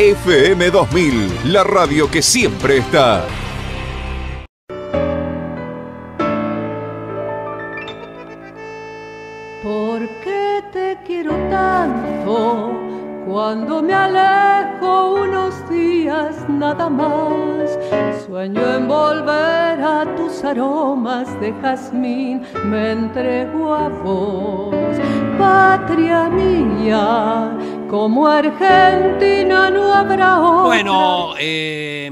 FM 2000, la radio que siempre está. ¿Por qué te quiero tanto? Cuando me alejo unos días nada más, sueño en volver a tus aromas de jazmín, me entrego a vos, patria mía, como Argentina no habrá otra. Bueno, eh,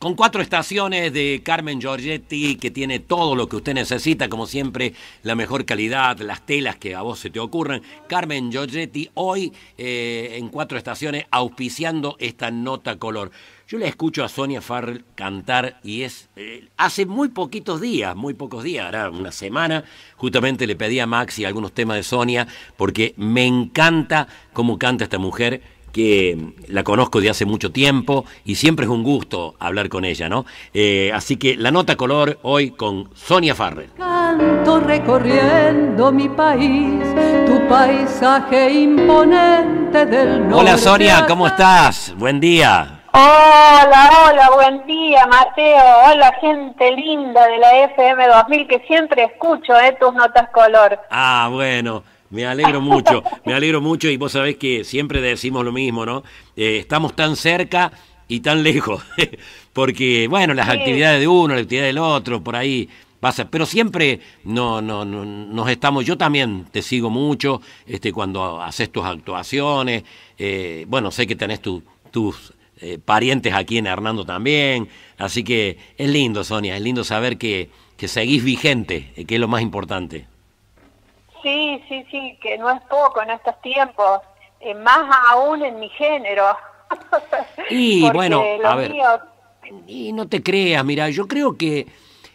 con cuatro estaciones de Carmen Giorgetti, que tiene todo lo que usted necesita, como siempre, la mejor calidad, las telas que a vos se te ocurran. Carmen Giorgetti, hoy eh, en cuatro estaciones, auspiciando esta nota color. Yo le escucho a Sonia Farrell cantar y es eh, hace muy poquitos días, muy pocos días, era una semana, justamente le pedí a Maxi algunos temas de Sonia, porque me encanta cómo canta esta mujer que la conozco de hace mucho tiempo y siempre es un gusto hablar con ella, ¿no? Eh, así que la nota color hoy con Sonia Farrell. Canto recorriendo mi país, tu paisaje imponente del norte. Hola Sonia, ¿cómo estás? Buen día. Hola, hola, buen día Mateo. Hola gente linda de la FM 2000 que siempre escucho eh, tus notas color. Ah, bueno. Me alegro mucho, me alegro mucho y vos sabés que siempre decimos lo mismo, ¿no? Eh, estamos tan cerca y tan lejos, porque, bueno, las actividades de uno, la actividad del otro, por ahí pasa, pero siempre no, no, no, nos estamos, yo también te sigo mucho, este, cuando haces tus actuaciones, eh, bueno, sé que tenés tus eh, parientes aquí en Hernando también, así que es lindo, Sonia, es lindo saber que, que seguís vigente, que es lo más importante. Sí, sí, sí, que no es poco en estos tiempos, eh, más aún en mi género. y bueno, a ver, y no te creas, mira, yo creo que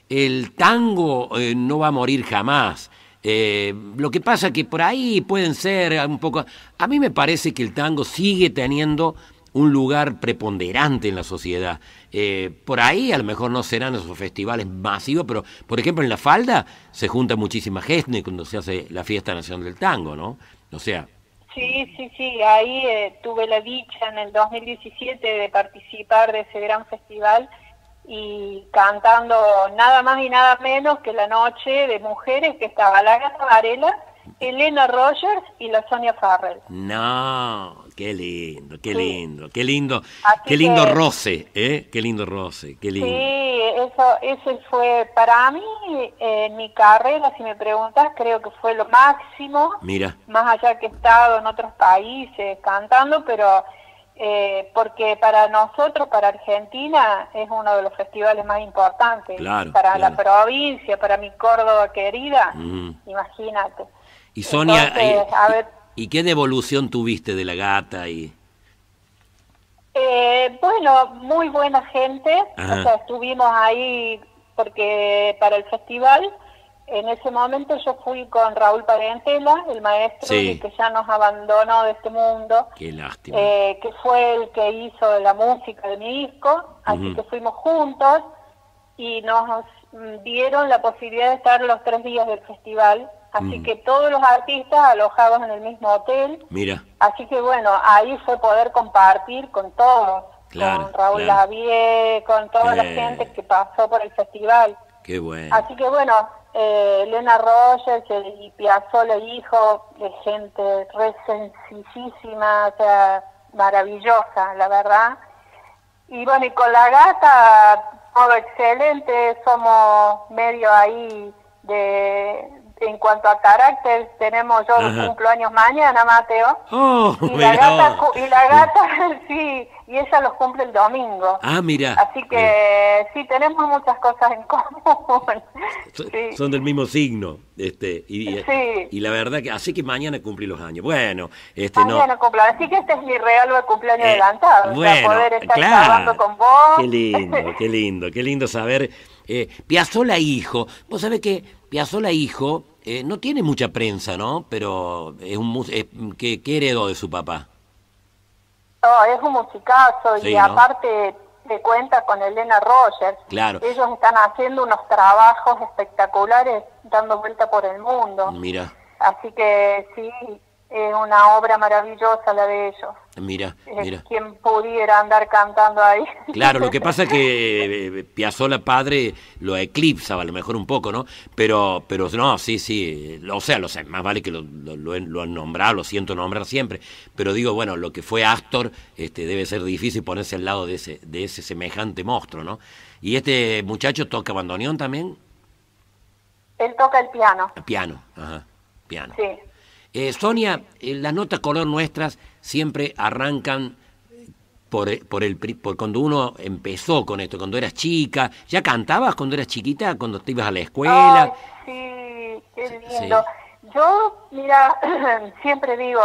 el tango eh, no va a morir jamás. Eh, lo que pasa que por ahí pueden ser un poco... A mí me parece que el tango sigue teniendo un lugar preponderante en la sociedad. Eh, por ahí a lo mejor no serán esos festivales masivos, pero por ejemplo en La Falda se junta muchísima gente cuando se hace la fiesta nacional del tango, ¿no? O sea... Sí, sí, sí, ahí eh, tuve la dicha en el 2017 de participar de ese gran festival y cantando nada más y nada menos que la noche de mujeres que estaba la Gata Varela, Elena Rogers y la Sonia Farrell. No, qué lindo, qué lindo, qué lindo, qué lindo roce, ¿eh? Qué lindo roce, qué lindo. Sí, eso, eso fue para mí en mi carrera, si me preguntas, creo que fue lo máximo. Mira. Más allá que he estado en otros países cantando, pero eh, porque para nosotros, para Argentina, es uno de los festivales más importantes. Claro, para la provincia, para mi Córdoba querida, imagínate. Y Sonia, y, qué devolución tuviste de la gata? y eh, Bueno, muy buena gente. O sea, estuvimos ahí porque para el festival, en ese momento yo fui con Raúl Parentela, el maestro que ya nos abandonó de este mundo. Qué lástima. Eh, que fue el que hizo la música de mi disco. Así que fuimos juntos y nos dieron la posibilidad de estar los tres días del festival Así mm. que todos los artistas alojados en el mismo hotel. Mira. Así que bueno, ahí fue poder compartir con todos. con Raúl Lavie, con toda la gente que pasó por el festival. Qué bueno. Así que bueno, eh, Elena Rogers y Piazzolla hijo, de gente re sencillísima, o sea, maravillosa, la verdad. Y bueno, y con la gata, todo excelente, somos medio ahí de, en cuanto a carácter, tenemos yo un cumpleaños mañana, Mateo. Oh, y, la gata, y la gata, sí, y ella los cumple el domingo. Ah, mira. Así que sí, tenemos muchas cosas en común. Son del mismo signo. este y, y la verdad que, así que mañana cumplí los años. Bueno, este mañana no. así que este es mi regalo de cumpleaños eh, adelantado. Bueno, poder estar claro. con vos. Qué lindo, qué lindo, qué lindo saber. Eh, Piazzola hijo, vos sabés que Piazzola hijo eh, no tiene mucha prensa, ¿no? Pero es un es, ¿qué, heredó de su papá? No, es un musicazo y aparte de cuenta con Elena Rogers. Claro. Ellos están haciendo unos trabajos espectaculares dando vuelta por el mundo. Mira. Así que sí, es una obra maravillosa la de ellos. Mira, Eh, mira. Quien pudiera andar cantando ahí. Claro, lo que pasa es que eh, Piazzolla padre lo eclipsa, a lo mejor un poco, ¿no? Pero, pero no, sí, sí, o sea, lo sé, más vale que lo, lo, lo, lo han nombrado, lo siento nombrar siempre, pero digo, bueno, lo que fue Astor, este, debe ser difícil ponerse al lado de ese, de ese semejante monstruo, ¿no? Y este muchacho toca bandoneón también, Él toca el piano, piano, ajá, piano. sí. Eh, Sonia, eh, las notas color nuestras siempre arrancan por, eh, por el pri- por cuando uno empezó con esto, cuando eras chica. ¿Ya cantabas cuando eras chiquita, cuando te ibas a la escuela? Ay, sí, qué lindo. Yo, mira, siempre digo,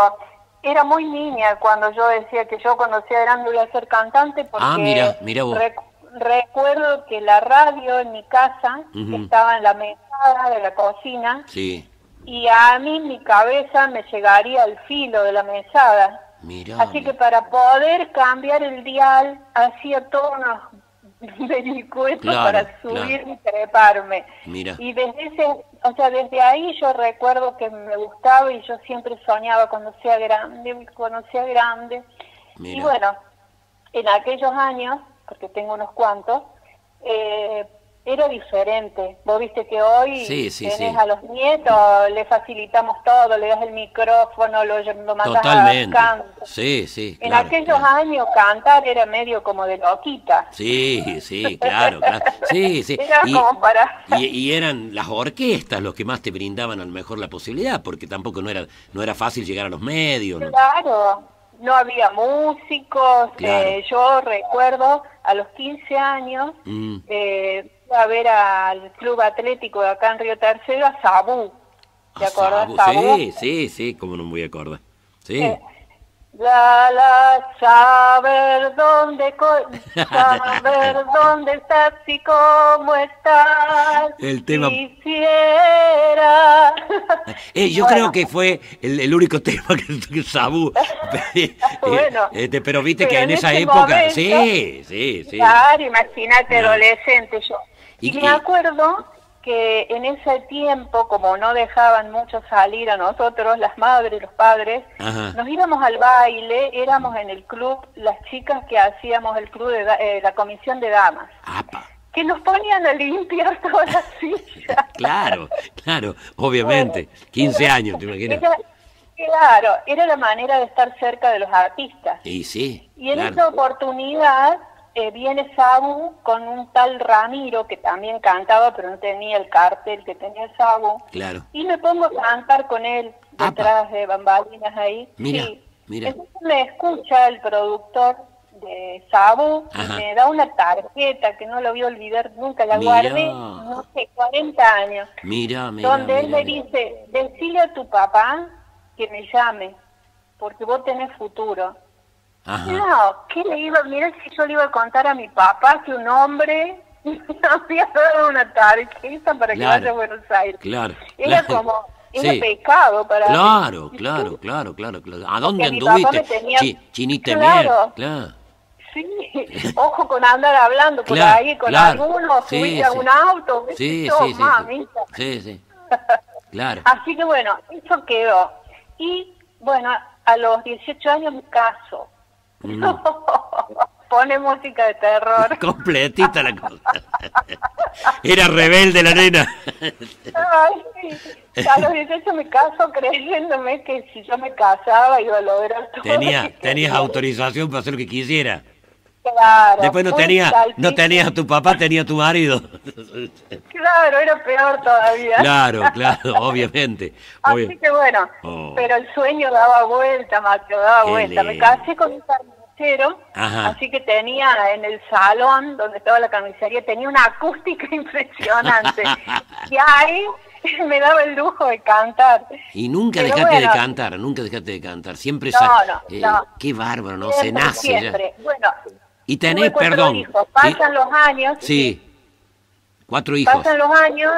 era muy niña cuando yo decía que yo cuando sea grande voy a ser cantante porque Ah, mira, mira vos. rec- recuerdo que la radio en mi casa estaba en la mesada de la cocina Sí, y a mí mi cabeza me llegaría al filo de la mesada. mira. Así que para poder cambiar el dial hacía todos unos vericuetos Claro, para subir claro. y treparme. Mira. Y desde ese, o sea, desde ahí yo recuerdo que me gustaba y yo siempre soñaba cuando sea grande, cuando sea grande. Y bueno, en aquellos años, porque tengo unos cuantos, eh, era diferente. Vos viste que hoy Sí, sí, tenés sí. a los nietos, le facilitamos todo, le das el micrófono, lo, lo mandas Totalmente. a canto. Sí, sí. En claro, aquellos claro. años cantar era medio como de loquita. Sí, sí, claro, claro. Sí, sí. Era Y, como para... y- y eran las orquestas los que más te brindaban a lo mejor la posibilidad, porque tampoco no era, no era fácil llegar a los medios. ¿no? Claro, no había músicos. Claro. eh, yo recuerdo a los 15 años Mm. eh, fui a ver al club atlético de acá en Río Tercero a Sabú. ¿Te Ah, acordás, Sabú? Sí, sí, sí, cómo no me voy a acordar. Sí. Eh, La, la, saber dónde, saber dónde estás y cómo estás. El tema- Quisiera. Eh, yo Bueno, creo que fue el, el único tema que, que Sabu. eh, Bueno, este, pero viste que en en esa época. momento- sí, sí, sí. Claro, imagínate, adolescente yo. Y- me acuerdo que en ese tiempo, como no dejaban mucho salir a nosotros, las madres, los padres, Ajá. nos íbamos al baile, éramos en el club, las chicas que hacíamos el club de eh, la comisión de damas, Apa. que nos ponían a limpiar todas las sillas. Claro, claro, obviamente. 15 años, ¿te imaginas? Era- claro, era la manera de estar cerca de los artistas. Y sí. Y en claro. esa oportunidad eh, viene Sabu con un tal Ramiro que también cantaba, pero no tenía el cartel que tenía Sabu. Claro. Y me pongo a cantar con él Apa. detrás de bambalinas ahí. Mira, Sí. mira. Entonces me escucha el productor de Sabu Ajá. me da una tarjeta que no la voy a olvidar nunca, la Mira. guardé, no sé, 40 años. Mira, mira. donde él me dice, decile a tu papá que me llame, porque vos tenés futuro. Ajá. No, ¿qué le iba? Mira si yo le iba a contar a mi papá que un hombre me había dado una tarjeta para que Claro, vaya a Buenos Aires. Claro. Era claro. como, era Sí. pecado para mí. Claro, claro, claro, claro, claro. ¿A dónde Porque anduviste? tenía- Chi- chinita Claro. Claro. Sí, ojo con andar hablando por Claro, ahí con claro. algunos, Sí, subirte a sí. un auto, Sí, sí, sí, sí. mamita. Sí, sí. Claro. Así que bueno, eso quedó. Y bueno, a los 18 años me caso. Pone música de terror. Completita la cosa. Era rebelde la nena. Ay, sí. A los 18 me caso creyéndome que si yo me casaba iba a lograr todo. Tenía, tenías autorización para hacer lo que quisiera. Claro. Después no tenía, no saltito. tenías a tu papá, tenía a tu marido. Claro, era peor todavía. Claro, claro, obviamente. Así obvio. que bueno, Oh. pero el sueño daba vuelta, Mateo, daba Qué vuelta. Me lindo. casé con un carnicero, Ajá. así que tenía en el salón donde estaba la carnicería, tenía una acústica impresionante. y ahí me daba el lujo de cantar. Y nunca Pero dejaste bueno, de cantar, nunca dejaste de cantar. Siempre No, eh, no. Qué bárbaro, ¿no? Siempre, Se nace siempre. Bueno, Y tenés, cuatro perdón. hijos. Pasan y- los años. Sí, cuatro hijos. Pasan los años,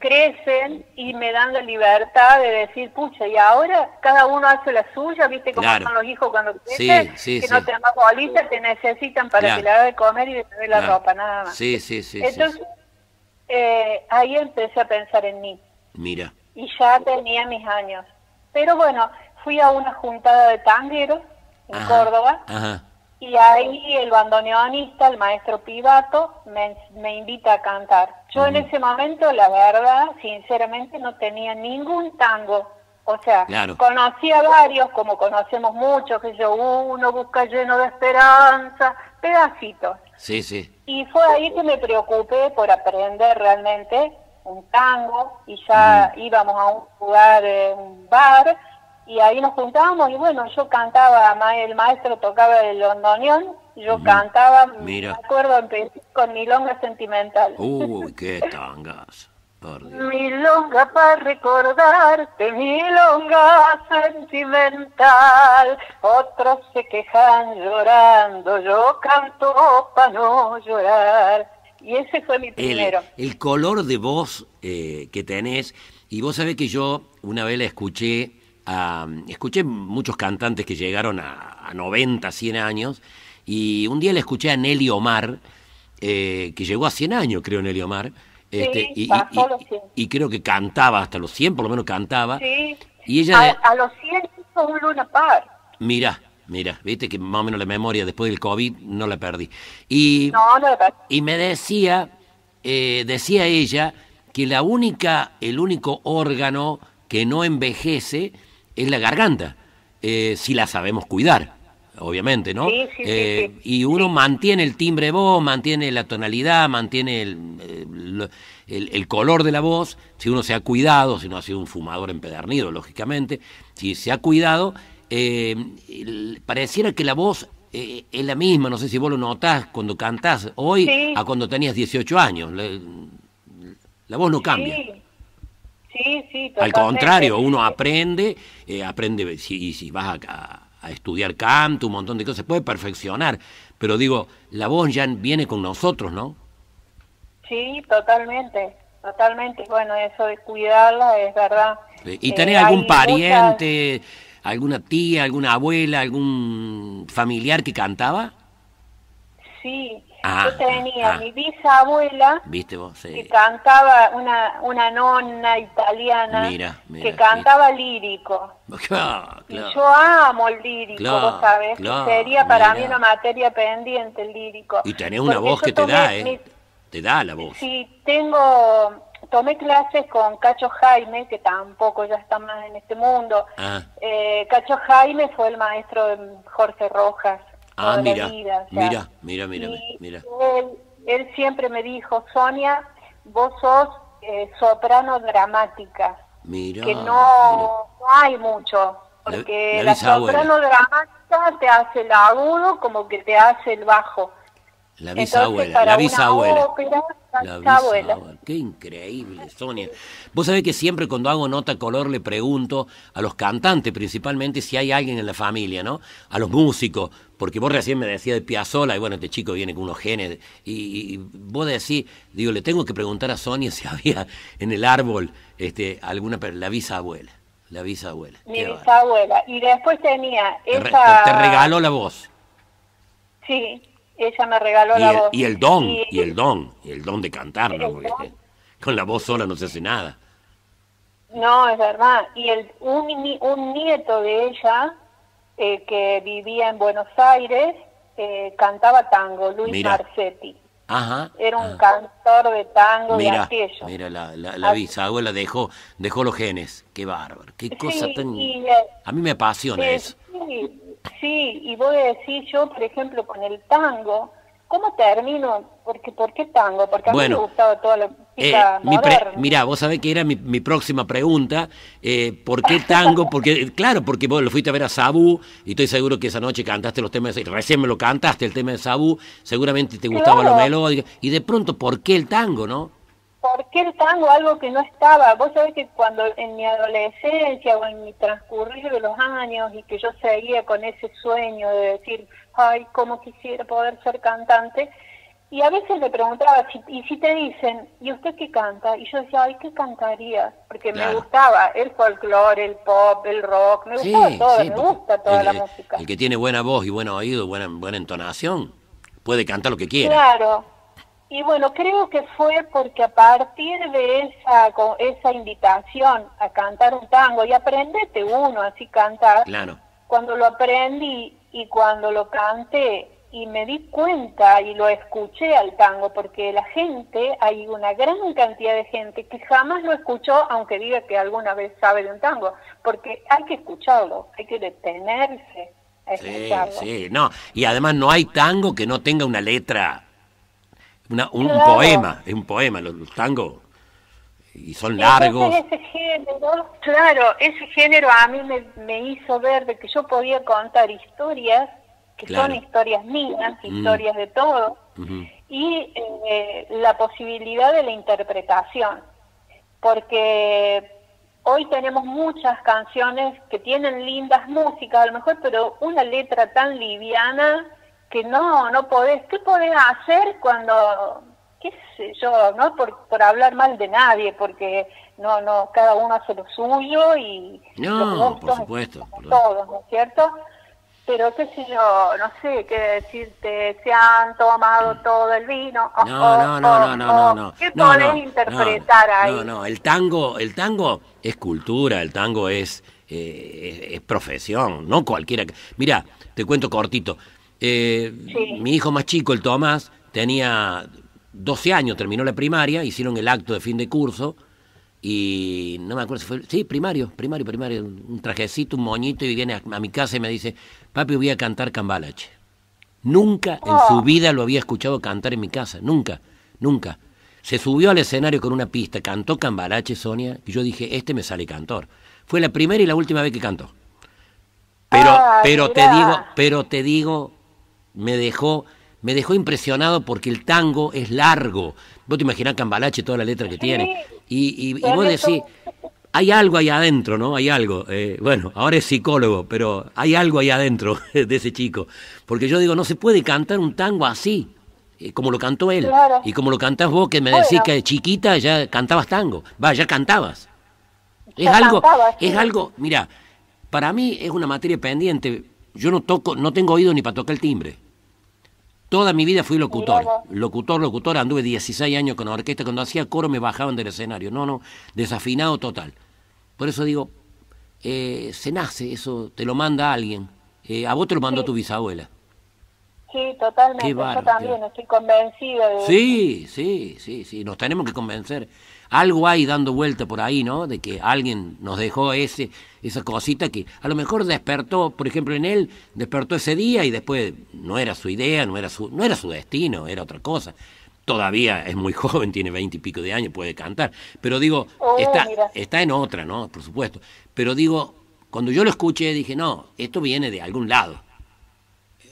crecen y me dan la libertad de decir, pucha, y ahora cada uno hace la suya, ¿viste cómo Claro. son los hijos cuando crecen? sí, que sí. no te más bolita, te necesitan para Claro. que le hagas de comer y de tener la Claro. ropa, nada más. Sí, sí, sí, sí, Entonces, eh, ahí empecé a pensar en mí Mira. y ya tenía mis años. Pero bueno, fui a una juntada de tangueros en Ajá, Córdoba Ajá. Y ahí el bandoneonista, el maestro Pivato, me, me invita a cantar. Yo en ese momento, la verdad, sinceramente, no tenía ningún tango. O sea, Claro. conocía varios, como conocemos muchos, que yo, uno busca lleno de esperanza, pedacitos. Sí, sí. Y fue ahí que me preocupé por aprender realmente un tango y ya íbamos a un lugar, eh, un bar, y ahí nos juntábamos y bueno, yo cantaba, el maestro tocaba el bandoneón, yo cantaba, Mira. me acuerdo, empecé con Milonga Sentimental. Uy, qué tangas. Milonga para recordarte, milonga sentimental. Otros se quejan llorando, yo canto para no llorar. Y ese fue mi El, primero. el color de voz eh, que tenés, y vos sabés que yo una vez la escuché, a- escuché muchos cantantes que llegaron a, a 90, 100 años, y un día le escuché a Nelly Omar, eh, que llegó a 100 años, creo, Nelly Omar, este, y, y- y- 100. y creo que cantaba hasta los 100, por lo menos cantaba. Sí. Y ella, a, a los 100 hizo un Luna Par. mira, mira, viste que más o menos la memoria después del COVID no la perdí. Y, No, no, no. y me decía, eh, decía ella, que la única, el único órgano que no envejece es la garganta, eh, si la sabemos cuidar, obviamente, ¿no? Sí, sí, sí, Eh, sí. Y uno mantiene el timbre de voz, mantiene la tonalidad, mantiene el, el- color de la voz, si uno se ha cuidado, si no ha sido un fumador empedernido, lógicamente, si se ha cuidado, eh, pareciera que la voz eh, es la misma, no sé si vos lo notás cuando cantás hoy a cuando tenías 18 años. La, la voz no cambia. Sí, sí. Al contrario, uno aprende, eh, aprende, si, si vas a, estudiar canto, un montón de cosas, se puede perfeccionar, pero digo, la voz ya viene con nosotros, ¿no? Sí, totalmente, totalmente. Bueno, eso de cuidarla es verdad. ¿Y Eh, tenés algún muchas- pariente, alguna tía, alguna abuela, algún familiar que cantaba? Sí, Ah, yo tenía ah. mi bisabuela ¿Viste vos? Sí. que cantaba una, una nonna italiana Mira, mira, que cantaba lírico. Y yo amo el lírico, Claro, vos sabés, que sería para mí una materia pendiente el lírico. Y tenés una Porque voz que te da, ¿eh? mi- Te da la voz. Sí, tengo, tomé clases con Cacho Jaime, que tampoco ya está más en este mundo. Ah. Eh, Cacho Jaime fue el maestro de Jorge Rojas. Ah, la mira, vida, o sea, mira, mira, mira, mira. Él, él siempre me dijo, Sonia, vos sos eh, soprano dramática, Mira. que no, no hay mucho, La- porque la la, bisabuela. soprano dramática te hace el agudo como que te hace el bajo. La bisabuela, la bisabuela. ópera, la La bisabuela. Qué increíble, Sonia. Vos sabés que siempre cuando hago nota color le pregunto a los cantantes principalmente si hay alguien en la familia, ¿no? A los músicos, porque vos recién me decías de Piazzolla y bueno, este chico viene con unos genes y, y vos decís, digo, le tengo que preguntar a Sonia si había en el árbol este alguna la bisabuela, la bisabuela. Mi bisabuela. Y después tenía esa... te- te regaló la voz. Sí, ella me regaló Y la el, voz. y el don, Y- y el don, y el don de cantar, ¿no? Porque don. con la voz sola no se hace nada. No, es verdad. Y el, un, un nieto de ella, eh, que vivía en Buenos Aires, eh, cantaba tango, Luis Mira. Marcetti. Ajá. Era un ah. cantor de tango de Mira, aquello. mira, la, la, la bisabuela dejó, dejó los genes. Qué bárbaro. Qué cosa tan... y, eh, A mí me apasiona Eh, eso. sí, sí, y voy a decir yo, por ejemplo, con el tango, ¿cómo termino? Porque, ¿Por qué tango? Porque a mí Bueno, me gustaba toda la Eh, música mi pre- moderna. mirá, vos sabés que era mi, mi próxima pregunta. eh, ¿Por qué tango? Porque, claro, porque vos lo fuiste a ver a Sabú y estoy seguro que esa noche cantaste los temas, de, recién me lo cantaste, el tema de Sabú, seguramente te gustaba Claro. lo melódico. Y de pronto, ¿por qué el tango, no? ¿Por qué el tango? Algo que no estaba. Vos sabés que cuando en mi adolescencia o en mi transcurrir de los años y que yo seguía con ese sueño de decir, ay, cómo quisiera poder ser cantante, y a veces le preguntaba, si- y si te dicen, ¿y usted qué canta? Y yo decía, ay, ¿qué cantaría? Porque me gustaba el folclore, el pop, el rock, me gustaba todo, me gusta toda el, la música. el que tiene buena voz y buen oído, buena, buena entonación, puede cantar lo que quiera. Claro, Y bueno, creo que fue porque a partir de esa, esa invitación a cantar un tango y aprendete uno así cantar, Claro. cuando lo aprendí y cuando lo canté y me di cuenta y lo escuché al tango, porque la gente, hay una gran cantidad de gente que jamás lo escuchó, aunque diga que alguna vez sabe de un tango, porque hay que escucharlo, hay que detenerse a Sí, escucharlo. sí, no. Y además no hay tango que no tenga una letra, una, un Claro. poema, es un poema, los, los tangos, y son largos. Ese género, claro, ese género a mí me, me hizo ver de que yo podía contar historias, que Claro. son historias mías, Mm. historias de todo, y eh, la posibilidad de la interpretación, porque hoy tenemos muchas canciones que tienen lindas músicas, a lo mejor, pero una letra tan liviana que no, no podés, ¿qué podés hacer cuando, qué sé yo, no por, por hablar mal de nadie, porque no, no, cada uno hace lo suyo y No, por supuesto, todos, ¿no es cierto? Pero qué sé yo, no sé qué decirte, se han tomado todo el vino. oh, No, oh, no, no, no, no, no, oh. no. ¿Qué No, podés no, interpretar no, ahí? No, no, el tango, el tango es cultura, el tango es, eh, es, es profesión, no cualquiera. Mira, te cuento cortito. Eh, Sí. Mi hijo más chico, el Tomás, tenía 12 años, terminó la primaria, hicieron el acto de fin de curso y no me acuerdo si fue, sí, primario, primario, primario, un trajecito, un moñito y viene a, a mi casa y me dice, papi, voy a cantar cambalache. Nunca en su vida lo había escuchado cantar en mi casa, nunca, nunca. Se subió al escenario con una pista, cantó Cambalache, Sonia, y yo dije, este me sale cantor. Fue la primera y la última vez que cantó. Pero, Ah, pero te digo, pero te digo, me dejó, me dejó impresionado porque el tango es largo. Vos te imaginás Cambalache, toda la letra que tiene. Y, y, y vos decís, hay algo ahí adentro, ¿no? Hay algo. Eh, bueno, ahora es psicólogo, pero hay algo ahí adentro de ese chico. Porque yo digo, no se puede cantar un tango así, eh, como lo cantó él. Claro. Y como lo cantás vos, que me decís que de chiquita ya cantabas tango. Va, ya cantabas. Es Ya algo, cantaba, sí. es algo, mira, para mí es una materia pendiente. Yo no toco, no tengo oído ni para tocar el timbre. Toda mi vida fui locutor. Locutor, locutor, anduve 16 años con orquesta. Cuando hacía coro me bajaban del escenario. No, no, desafinado total. Por eso digo, eh, se nace, eso te lo manda alguien. Eh, a vos te lo mandó tu bisabuela. Sí, totalmente. Qué Yo también estoy convencida de Sí, sí, sí, sí, nos tenemos que convencer. Algo hay dando vuelta por ahí, ¿no? De que alguien nos dejó ese, esa cosita que a lo mejor despertó, por ejemplo, en él, despertó ese día y después no era su idea, no era su, no era su destino, era otra cosa. Todavía es muy joven, tiene veinte y pico de años, puede cantar. Pero digo, Oh, está, mira. está en otra, ¿no? Por supuesto. Pero digo, cuando yo lo escuché, dije, no, esto viene de algún lado.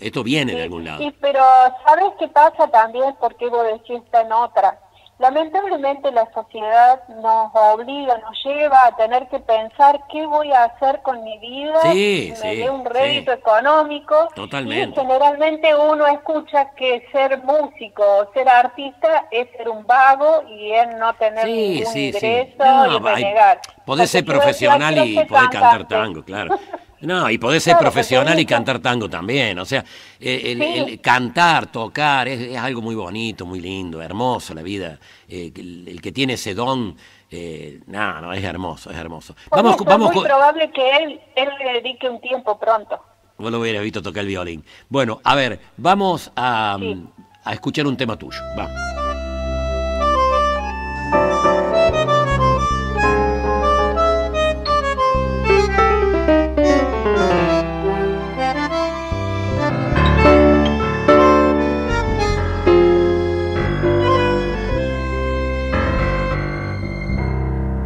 Esto viene de algún lado. Sí, pero ¿sabes qué pasa también? Porque vos decís está en otra. Lamentablemente la sociedad nos obliga, nos lleva a tener que pensar qué voy a hacer con mi vida, Sí, me sí, dé un rédito sí. económico. Totalmente. Y generalmente uno escucha que ser músico o ser artista es ser un vago y es no tener ningún ingreso No, y renegar. podés ser profesional y podés cantar tango, claro. No, y podés ser Claro, profesional y cantar tango también. O sea, eh, el, Sí. el cantar, tocar, es, es algo muy bonito, muy lindo, hermoso la vida. Eh, el, el que tiene ese don, eh, no, no, es hermoso, es hermoso. Por Vamos, eso vamos es muy probable que él, él le dedique un tiempo pronto. Vos lo hubieras visto tocar el violín. Bueno, a ver, vamos a, Sí. a escuchar un tema tuyo. Va.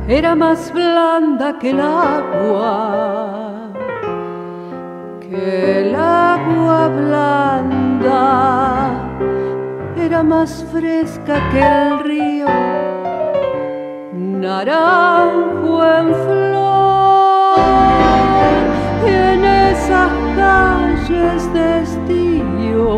Era más blanda que el agua, que el agua blanda, era más fresca que el río, naranjo en flor, y en esas calles de estío,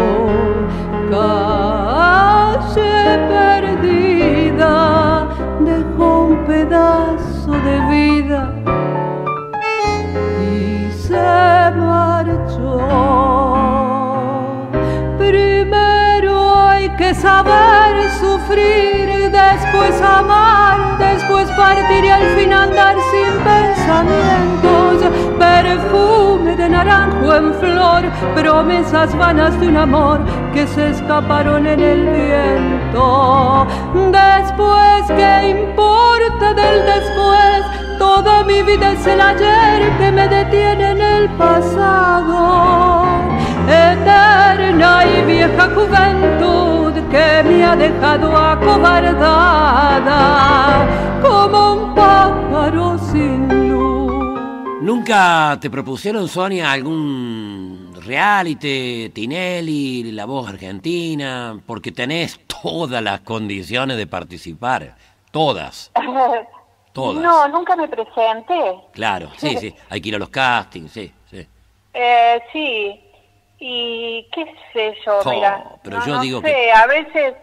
al fin andar sin pensamientos. Perfume de naranjo en flor, promesas vanas de un amor que se escaparon en el viento. Después, ¿qué importa del después? Toda mi vida es el ayer que me detiene en el pasado. Eterna y vieja juventud que me ha dejado acobardada como un pájaro sin luz. ¿Nunca te propusieron, Sonia, algún reality, Tinelli, La Voz Argentina? Porque tenés todas las condiciones de participar. Todas. Todas. No, nunca me presenté. Claro, sí, sí. Hay que ir a los castings, sí, sí. Eh, sí, y qué sé yo, Jo, mira. pero no, yo no digo sé, que- a veces.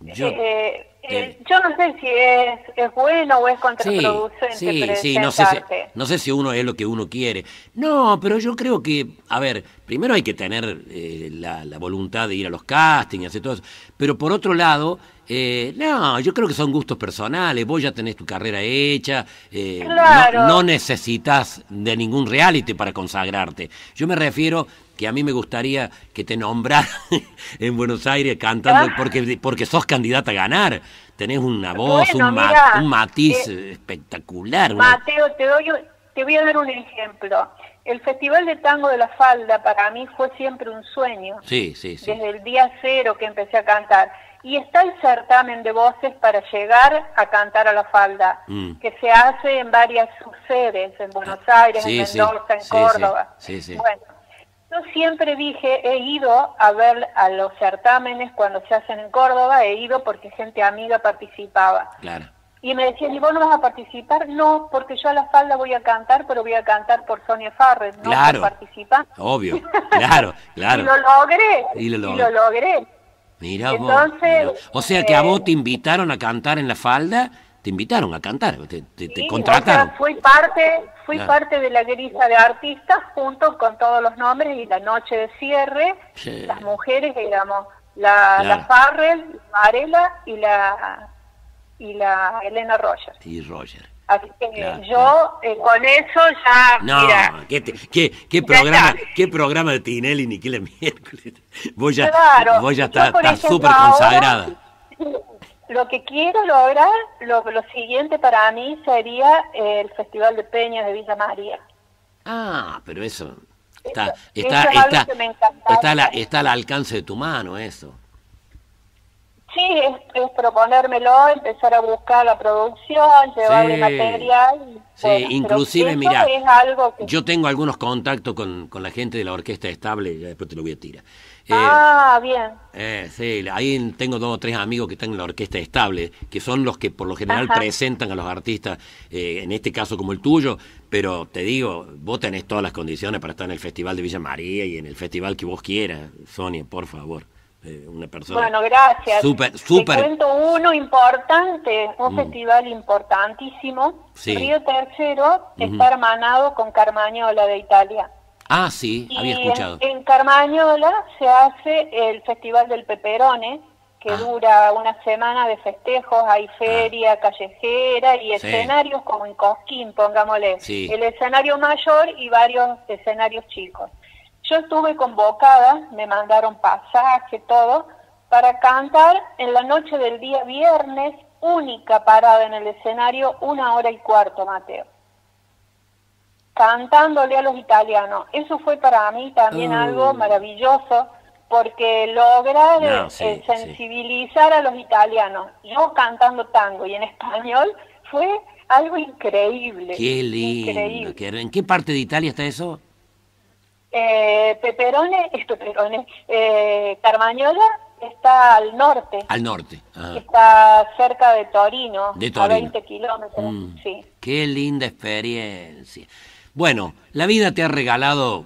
Yo, eh, eh, yo no sé si es, es bueno o es contraproducente sí, sí, no sé, si, no sé si uno es lo que uno quiere. No, pero yo creo que, a ver, primero hay que tener eh, la, la voluntad de ir a los castings y hacer todo eso. Pero por otro lado, eh, no, yo creo que son gustos personales. Vos ya tenés tu carrera hecha, eh, no- Claro. no, necesitas de ningún reality para consagrarte. Yo me refiero que a mí me gustaría que te nombraran en Buenos Aires cantando, Ah. porque, porque sos candidata a ganar. Tenés una voz, Bueno, un, ma- mira, un matiz eh, espectacular. una- Mateo, te, doy, te voy a dar un ejemplo. El Festival de Tango de la Falda para mí fue siempre un sueño. Sí, sí, sí. desde el día cero que empecé a cantar. Y está el certamen de voces para llegar a cantar a la falda, Mm. que se hace en varias subsedes, en Buenos Aires, Sí, en Mendoza, en Córdoba. sí, sí, sí. Bueno, yo siempre dije, he ido a ver a los certámenes cuando se hacen en Córdoba, he ido porque gente amiga participaba. Claro. Y me decían, ¿y vos no vas a participar? No, porque yo a la falda voy a cantar, pero voy a cantar por Sonia Farrell, no Claro. participar. Obvio. Claro, claro. Y lo logré. Y lo y logré. lo logré. Mira vos. Entonces, mira. O sea que a eh, vos te invitaron a cantar en la falda, te invitaron a cantar, te, te- te Sí, contrataron. o sea, fui parte, fui Claro. parte de la grilla de artistas junto con todos los nombres y la noche de cierre, Sí. las mujeres éramos la, Claro. la Farrell, Varela y la y la Elena Rogers. Y Roger. Así que Claro, yo eh, con eso ya, No, mira, ¿qué, te- qué, programa, qué programa de Tinelli ni qué le miércoles. Vos ya, vos ya estás súper consagrada. Lo que quiero lograr, lo, lo siguiente para mí sería eh, el Festival de Peñas de Villa María. Ah, pero eso está, Eso- está, eso es está, está, a la- está al alcance de tu mano eso. Sí, es, es proponérmelo, empezar a buscar la producción, llevarle Sí. material. y, Sí, bueno, inclusive, mira, que... yo tengo algunos contactos con, con la gente de la orquesta estable, ya después te lo voy a tirar. Ah, bien. eh, sí, ahí tengo dos o tres amigos que están en la orquesta estable, que son los que por lo general Ajá. presentan a los artistas, eh, en este caso como el tuyo, pero te digo, vos tenés todas las condiciones para estar en el Festival de Villa María y en el festival que vos quieras, Sonia, por favor. Eh, una persona Bueno, gracias. súper, Te súper, cuento uno importante, un Mm. festival importantísimo. Sí. Río Tercero está hermanado con Carmañola de Italia. Ah, sí, Y había escuchado. En, Carmañola se hace el Festival del Peperone, que Ah. dura una semana de festejos, hay feria callejera y Sí. escenarios como en Cosquín, pongámosle. Sí. El escenario mayor y varios escenarios chicos. Yo estuve convocada, me mandaron pasaje, todo, para cantar en la noche del día viernes, única parada en el escenario, una hora y cuarto, Mateo cantándole a los italianos. Eso fue para mí también algo maravilloso porque lograr No, eh, sí, eh, sí. sensibilizar a los italianos, yo cantando tango y en español, fue algo increíble. Qué lindo. Increíble. qué- ¿En qué parte de Italia está eso? Eh, Peperone, es Peperone, eh, Carmañola está al norte, Al norte. Ah. está cerca de Torino, De a Torino. 20 kilómetros, Mm, sí. Qué linda experiencia. Bueno, la vida te ha regalado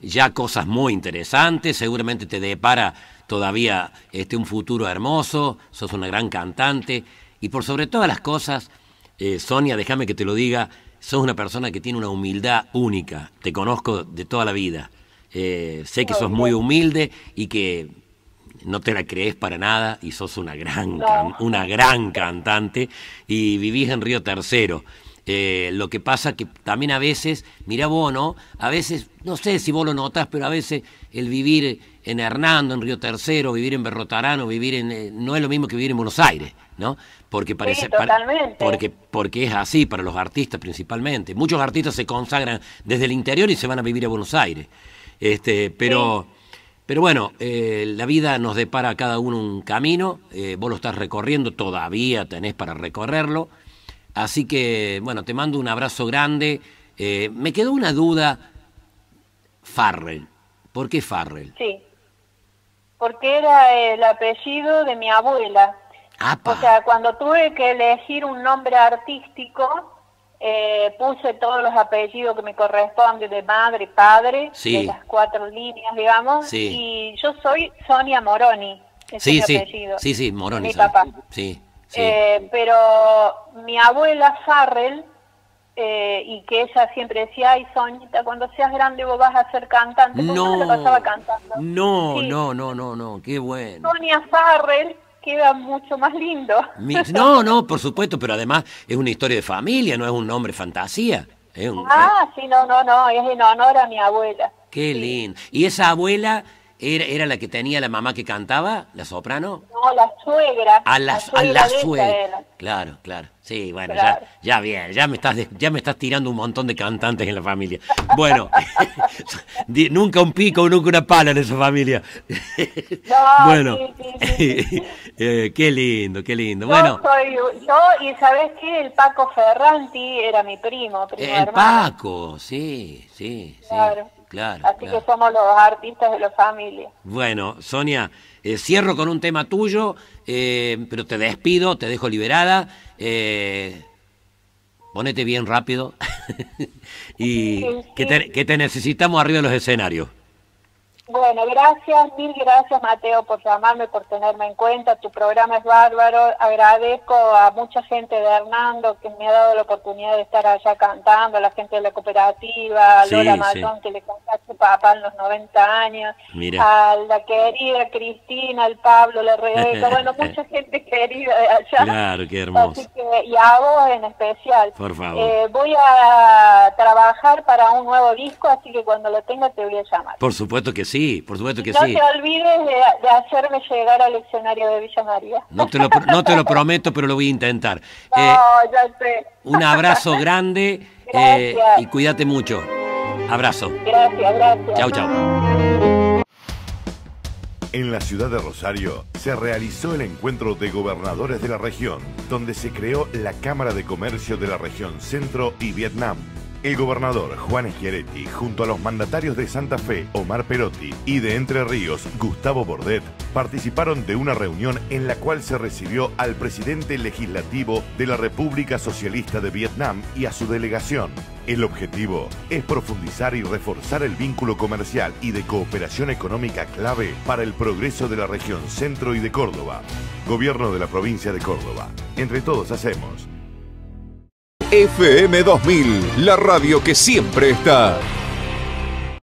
ya cosas muy interesantes, seguramente te depara todavía este, un futuro hermoso, sos una gran cantante y por sobre todas las cosas, eh, Sonia, déjame que te lo diga, sos una persona que tiene una humildad única, te conozco de toda la vida, Eh, sé que sos muy humilde y que no te la crees para nada y sos una gran, una gran cantante y vivís en Río Tercero. Eh, lo que pasa que también a veces, mira vos, ¿no? A veces, no sé si vos lo notás, pero a veces el vivir en Hernando, en Río Tercero, vivir en Berrotarano, vivir en... Eh, no es lo mismo que vivir en Buenos Aires, ¿no? Porque parece... porque, porque es así para los artistas principalmente. Muchos artistas se consagran desde el interior y se van a vivir a Buenos Aires. Este, pero... Pero bueno, eh, la vida nos depara a cada uno un camino, vos lo estás recorriendo, todavía tenés para recorrerlo, Así que, bueno, te mando un abrazo grande. Eh, me quedó una duda, Farrell. ¿Por qué Farrell? Sí, porque era el apellido de mi abuela. O sea, cuando tuve que elegir un nombre artístico, eh, puse todos los apellidos que me corresponden de madre y padre, de las cuatro líneas, digamos, y yo soy Sonia Moroni. sí, sí, sí, sí, Moroni. Mi papá. Sí. Eh, pero mi abuela Farrell, eh, y que ella siempre decía, ay Soñita, cuando seas grande vos vas a ser cantante, no, la pasaba cantando. No, no, no, no, no, qué bueno. Sonia Farrell queda mucho más lindo. no, no, por supuesto, pero además es una historia de familia, no es un nombre fantasía. ah, sí, no, no, no, es en honor a mi abuela. Qué lindo. ¿Y esa abuela ¿Era, ¿Era, la que tenía la mamá que cantaba, la soprano? No, la suegra. A la, suegra. Claro, claro. Sí, bueno, ya, ya bien, ya me, estás ya me estás tirando un montón de cantantes en la familia. Bueno, nunca un pico, nunca una pala en esa familia. No, bueno, sí, sí, eh, qué lindo, qué lindo. Yo bueno, soy yo y sabes qué, el Paco Ferranti era mi primo, primo El Paco, sí, sí, claro. Claro, Así que somos los artistas de la familia. Bueno, Sonia, eh, cierro con un tema tuyo, eh, pero te despido, te dejo liberada. Eh, ponete bien rápido y Que, te, que te necesitamos arriba de los escenarios. Bueno, gracias, mil gracias Mateo por llamarme, por tenerme en cuenta. Tu programa es bárbaro. Agradezco a mucha gente de Hernando que me ha dado la oportunidad de estar allá cantando, a la gente de la cooperativa, a Lola Matón que le contaste papá en los 90 años, a la querida Cristina, al Pablo, la Rebeca, bueno, mucha gente querida de allá. Claro, qué hermoso. y a vos en especial. Por favor. Eh, voy a trabajar para un nuevo disco, así que cuando lo tenga te voy a llamar. Por supuesto que sí sí, por supuesto que no sí. No te olvides de, hacerme llegar al escenario de Villa María. No te lo, no te lo prometo, pero lo voy a intentar. No, eh, ya sé. Un abrazo grande eh, y cuídate mucho. Abrazo. Gracias, gracias. Chau, chau. En la ciudad de Rosario se realizó el encuentro de gobernadores de la región, donde se creó la Cámara de Comercio de la región Centro y Vietnam el gobernador Juan Schiaretti, junto a los mandatarios de Santa Fe, Omar Perotti, y de Entre Ríos, Gustavo Bordet, participaron de una reunión en la cual se recibió al presidente legislativo de la República Socialista de Vietnam y a su delegación. El objetivo es profundizar y reforzar el vínculo comercial y de cooperación económica clave para el progreso de la región centro y de Córdoba. Gobierno de la provincia de Córdoba. Entre todos hacemos FM 2000, la radio que siempre está.